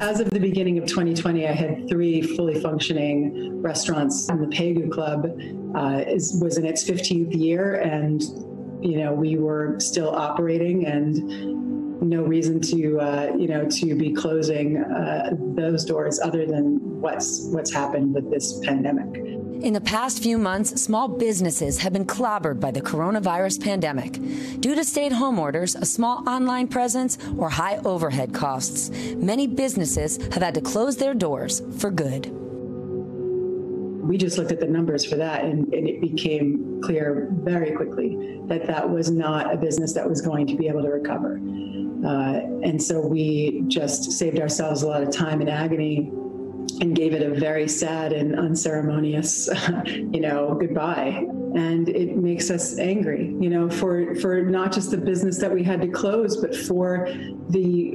As of the beginning of 2020, I had three fully functioning restaurants. And the Pegu Club uh, is, was in its 15th year, and you know we were still operating, and no reason to uh, you know to be closing uh, those doors other than what's what's happened with this pandemic. In the past few months, small businesses have been clobbered by the coronavirus pandemic. Due to stay at home orders, a small online presence, or high overhead costs, many businesses have had to close their doors for good. We just looked at the numbers for that, and, and it became clear very quickly that that was not a business that was going to be able to recover. Uh, and so we just saved ourselves a lot of time and agony and gave it a very sad and unceremonious, you know, goodbye. And it makes us angry, you know, for for not just the business that we had to close, but for the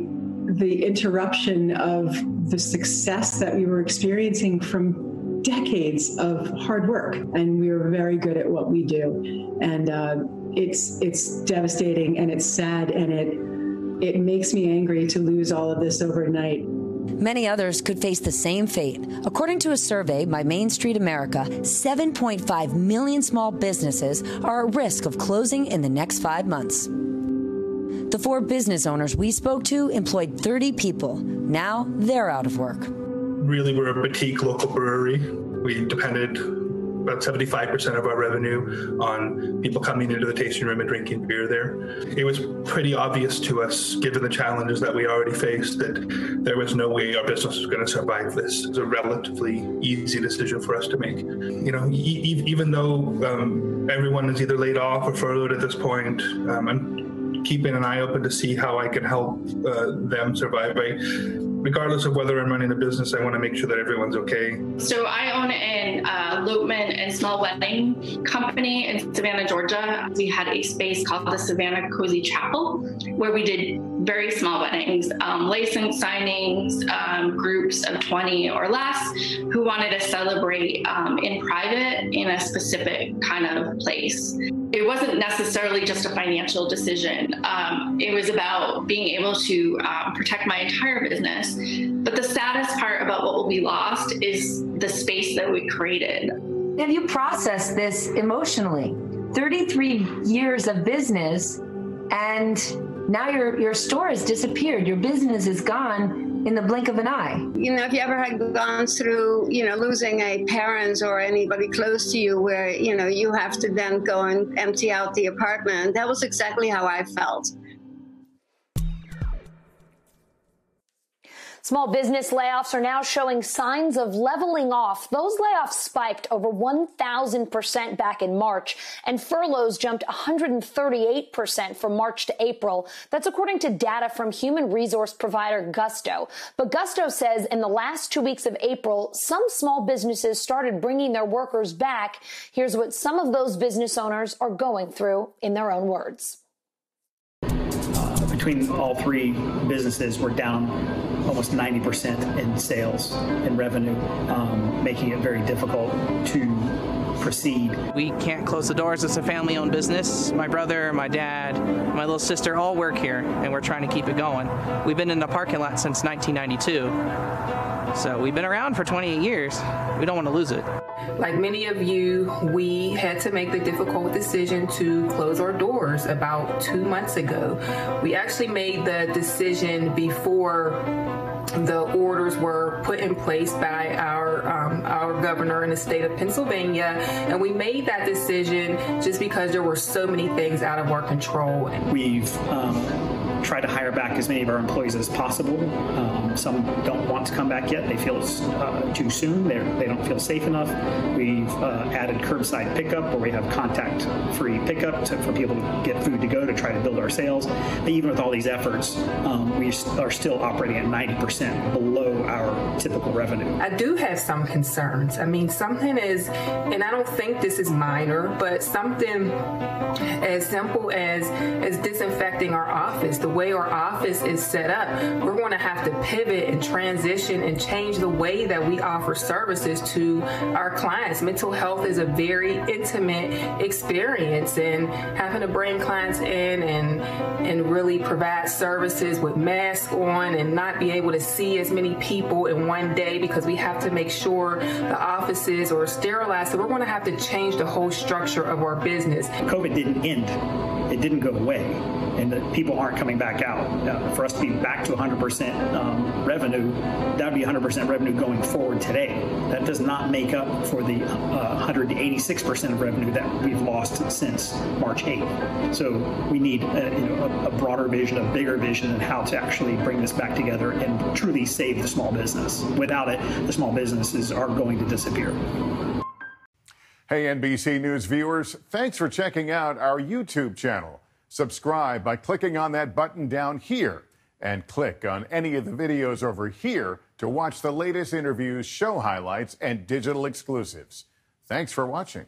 the interruption of the success that we were experiencing from decades of hard work. And we are very good at what we do. And uh, it's it's devastating and it's sad and it it makes me angry to lose all of this overnight. Many others could face the same fate. According to a survey by Main Street America, 7.5 million small businesses are at risk of closing in the next five months. The four business owners we spoke to employed 30 people. Now they're out of work. Really, we're a boutique local brewery. We depended about 75% of our revenue on people coming into the tasting room and drinking beer there. It was pretty obvious to us, given the challenges that we already faced, that there was no way our business was going to survive this. It was a relatively easy decision for us to make. You know, e- even though um, everyone is either laid off or furloughed at this point, um, I'm keeping an eye open to see how I can help uh, them survive. I, regardless of whether I'm running a business, I want to make sure that everyone's okay. So I own an uh, and small wedding company in Savannah, Georgia. We had a space called the Savannah Cozy Chapel where we did very small weddings, um, license signings, um, groups of 20 or less who wanted to celebrate um, in private in a specific kind of place. It wasn't necessarily just a financial decision. Um, it was about being able to um, protect my entire business. But the saddest part about what will be lost is the space that we created. Have you processed this emotionally? 33 years of business and now your your store has disappeared. Your business is gone in the blink of an eye. You know, if you ever had gone through, you know, losing a parent or anybody close to you where, you know, you have to then go and empty out the apartment, that was exactly how I felt. Small business layoffs are now showing signs of leveling off. Those layoffs spiked over 1,000% back in March, and furloughs jumped 138% from March to April. That's according to data from human resource provider Gusto. But Gusto says in the last two weeks of April, some small businesses started bringing their workers back. Here's what some of those business owners are going through in their own words between all three businesses, we're down almost 90% in sales and revenue, um, making it very difficult to proceed. We can't close the doors. It's a family owned business. My brother, my dad, my little sister all work here, and we're trying to keep it going. We've been in the parking lot since 1992. So we've been around for 28 years. We don't want to lose it. Like many of you, we had to make the difficult decision to close our doors about two months ago. We actually made the decision before the orders were put in place by our um, our governor in the state of Pennsylvania, and we made that decision just because there were so many things out of our control. We've um try to hire back as many of our employees as possible. Um, some don't want to come back yet. They feel it's uh, too soon. They're, they do not feel safe enough. We've uh, added curbside pickup where we have contact free pickup to, for people to get food to go to try to build our sales. But even with all these efforts, um, we are still operating at 90% below our typical revenue. I do have some concerns. I mean, something is, and I don't think this is minor, but something as simple as, as disinfecting our office, the the way our office is set up, we're going to have to pivot and transition and change the way that we offer services to our clients. Mental health is a very intimate experience, and having to bring clients in and and really provide services with masks on and not be able to see as many people in one day because we have to make sure the offices are sterilized. So we're going to have to change the whole structure of our business. COVID didn't end, it didn't go away, and that people aren't coming back out. Uh, for us to be back to 100% um, revenue, that would be 100% revenue going forward today. That does not make up for the uh, 186% of revenue that we've lost since March 8th. So we need a, you know, a, a broader vision, a bigger vision, and how to actually bring this back together and truly save the small business. Without it, the small businesses are going to disappear. Hey, NBC News viewers, thanks for checking out our YouTube channel. Subscribe by clicking on that button down here and click on any of the videos over here to watch the latest interviews, show highlights, and digital exclusives. Thanks for watching.